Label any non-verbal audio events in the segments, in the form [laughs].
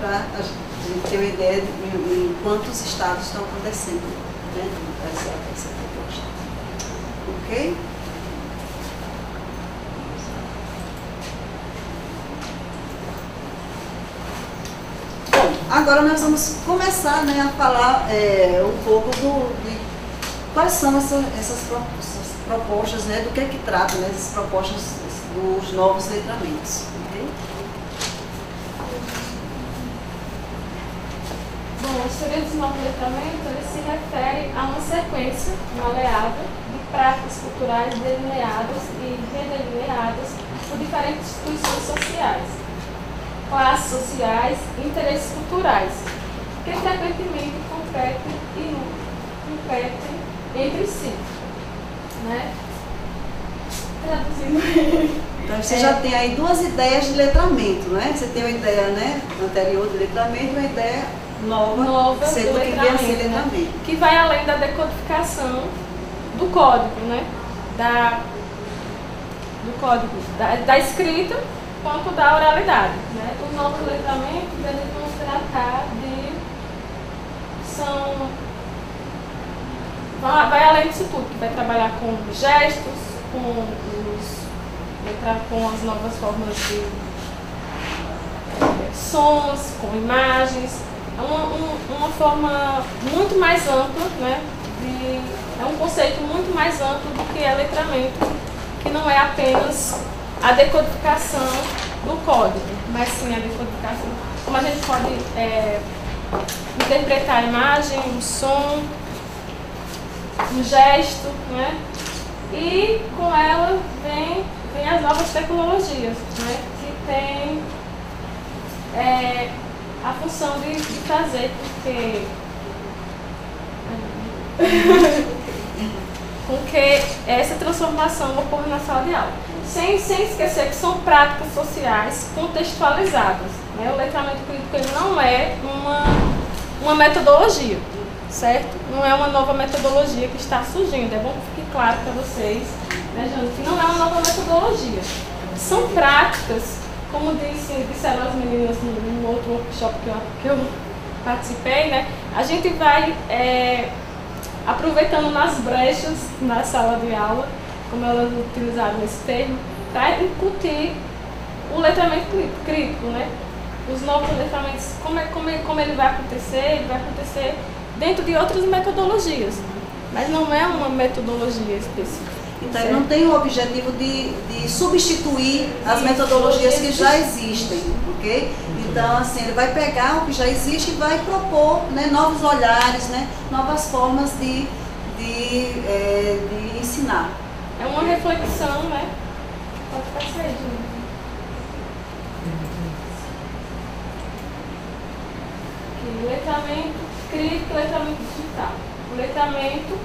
para a gente ter uma ideia de em, em quantos estados estão acontecendo né, essa, essa proposta. Ok? Bom, agora nós vamos começar né, a falar é, um pouco do, de quais são essa, essas, propostas, né, do que é que trata né, essas propostas dos novos letramentos. ok? Bom, dos novos letramentos ele se refere a uma sequência maleável de práticas culturais delineadas e redelineadas por diferentes instituições sociais, classes sociais e interesses culturais, que frequentemente competem e competem entre si. Né? Traduzindo. Então você já tem aí duas ideias de letramento, né? Você tem uma ideia né, anterior de letramento e uma ideia nova, nova sei do letramento, né? letramento. que vai além da decodificação do código, né? Da, do código, da, da escrita quanto da oralidade. Né? Os novos letramentos eles vão tratar de. são. vai além disso tudo, que vai trabalhar com gestos, com os. com as novas formas de sons, com imagens, uma, um- uma forma muito mais ampla, né? De, é um conceito muito mais amplo do que é letramento, que não é apenas a decodificação do código, mas sim a decodificação. Como a gente pode é, interpretar a imagem, o som, o gesto, né? E com ela vem, vem as novas tecnologias, né? Que tem é, a função de, de fazer porque [laughs] com que essa transformação ocorra na sala de aula. Sem, sem esquecer que são práticas sociais contextualizadas. Né? O letramento crítico ele não é uma, uma metodologia, certo? Não é uma nova metodologia que está surgindo. É bom que fique claro para vocês, né, Jane, que não é uma nova metodologia. São práticas, como disse, disseram as meninas no, outro workshop que eu, que eu participei, né? A gente vai é, aproveitando nas brechas na sala de aula, como elas utilizaram esse termo, para incutir o letramento crí- crítico, né? Os novos letramentos, como, é, como, é- como ele vai acontecer, ele vai acontecer dentro de outras metodologias, mas não é uma metodologia específica. Então ele não tem o objetivo de, de substituir as metodologias que já existem, ok? Então assim, ele vai pegar o que já existe e vai propor né, novos olhares, né, novas formas de, de, eh, de ensinar. É uma reflexão, né? Pode passar Júlia. Letramento crítico e letramento digital. O letramento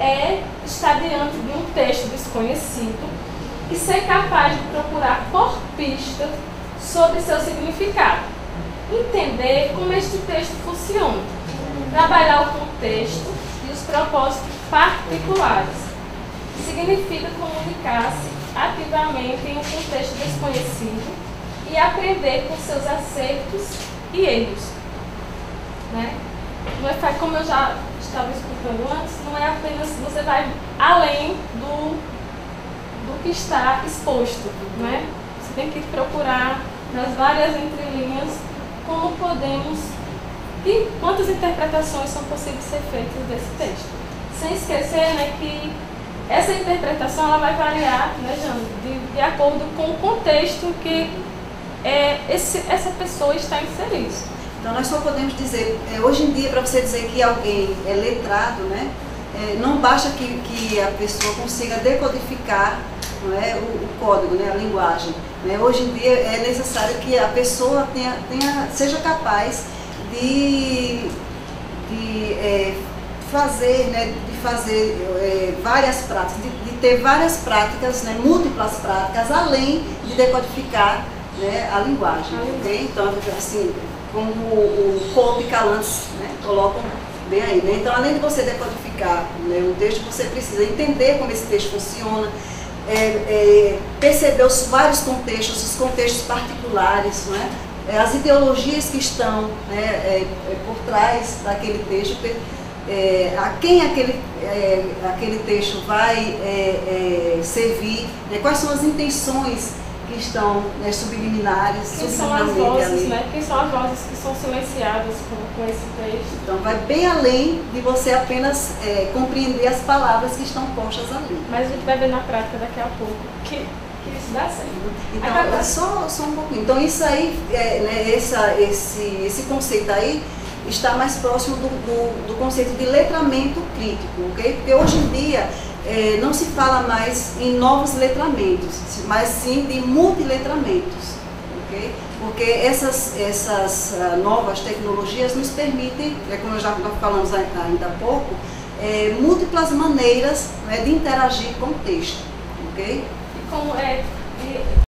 é estar diante de um texto desconhecido e ser capaz de procurar por pistas sobre seu significado. Entender como este texto funciona. Trabalhar o contexto e os propósitos particulares. Significa comunicar-se ativamente em um contexto desconhecido e aprender com seus acertos e erros. Né? É, como eu já estava explicando antes, não é apenas você vai além do, do que está exposto. Né? Você tem que procurar nas várias entrelinhas como podemos e quantas interpretações são possíveis ser feitas desse texto. Sem esquecer né, que essa interpretação ela vai variar né, de, de acordo com o contexto que é, esse, essa pessoa está inserida. Então nós só podemos dizer, eh, hoje em dia, para você dizer que alguém é letrado, né, eh, não basta que, que a pessoa consiga decodificar não é, o, o código, né, a linguagem. né. Hoje em dia é necessário que a pessoa tenha, tenha, seja capaz de, de eh, fazer, né, de fazer eh, várias práticas, de, de ter várias práticas, né, múltiplas práticas, além de decodificar né, a linguagem. A linguagem. ok? Então, assim, como o, o Pope e Calantes né, colocam bem aí. Né? Então, além de você decodificar né, o texto, você precisa entender como esse texto funciona, é, é, perceber os vários contextos, os contextos particulares, não é? é, as ideologias que estão né, é, é por trás daquele texto, é, a quem aquele, é, aquele texto vai servir, né, quais são as intenções que estão né, subliminares, Quem são as vozes, ali. né? Quem são as vozes que são silenciadas com, com esse texto? Então vai bem além de você apenas é, compreender as palavras que estão postas ali. Mas a gente vai ver na prática daqui a pouco que, que isso dá certo. Então, é só, só um pouquinho. Então isso aí, é, né, essa, esse, esse conceito aí está mais próximo do, do, do conceito de letramento crítico, ok? Porque hoje em dia é, não se fala mais em novos letramentos, mas sim de multiletramentos. Okay? Porque essas, essas uh, novas tecnologias nos permitem, é como já falamos ainda há pouco, é, múltiplas maneiras né, de interagir com o texto. Okay? E como é,